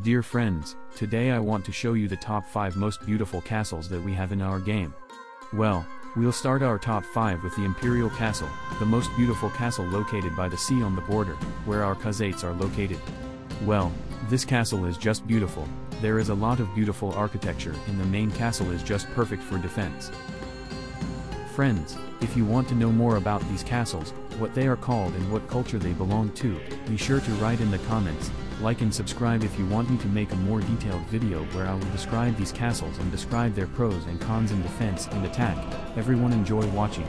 Dear friends, today I want to show you the top 5 most beautiful castles that we have in our game. Well, we'll start our top 5 with the Imperial Castle, the most beautiful castle located by the sea on the border, where our Khuzaits are located. Well, this castle is just beautiful, there is a lot of beautiful architecture and the main castle is just perfect for defense. Friends, if you want to know more about these castles, what they are called and what culture they belong to, be sure to write in the comments, like and subscribe if you want me to make a more detailed video where I will describe these castles and describe their pros and cons in defense and attack, everyone enjoy watching.